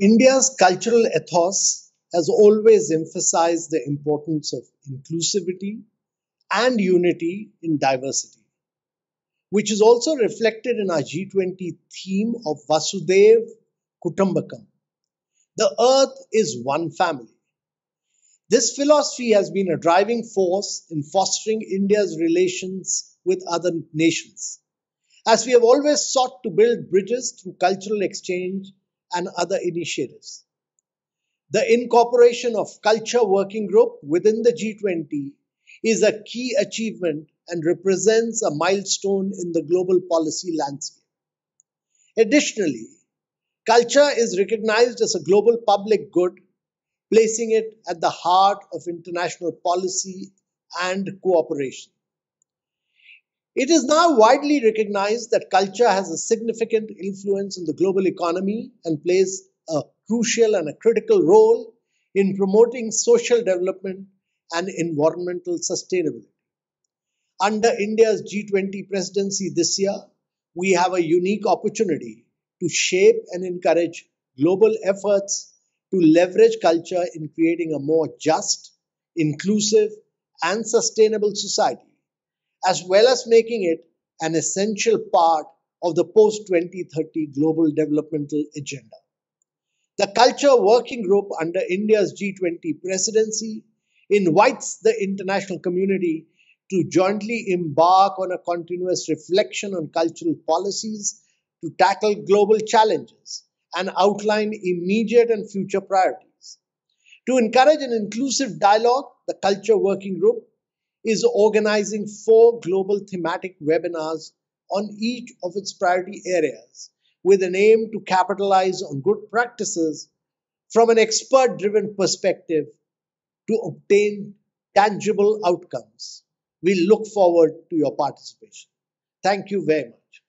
India's cultural ethos has always emphasized the importance of inclusivity and unity in diversity, which is also reflected in our G20 theme of Vasudhaiva Kutumbakam. The earth is one family. This philosophy has been a driving force in fostering India's relations with other nations, as we have always sought to build bridges through cultural exchange and other initiatives. The incorporation of Culture Working Group within the G20 is a key achievement and represents a milestone in the global policy landscape. Additionally, culture is recognized as a global public good, placing it at the heart of international policy and cooperation. It is now widely recognized that culture has a significant influence in the global economy and plays a crucial and a critical role in promoting social development and environmental sustainability. Under India's G20 presidency this year, we have a unique opportunity to shape and encourage global efforts to leverage culture in creating a more just, inclusive, and sustainable society as well as making it an essential part of the post 2030 global developmental agenda. The Culture Working Group under India's G20 presidency invites the international community to jointly embark on a continuous reflection on cultural policies to tackle global challenges and outline immediate and future priorities. To encourage an inclusive dialogue, the Culture Working Group is organizing four global thematic webinars on each of its priority areas with an aim to capitalize on good practices from an expert driven perspective to obtain tangible outcomes. We look forward to your participation. Thank you very much.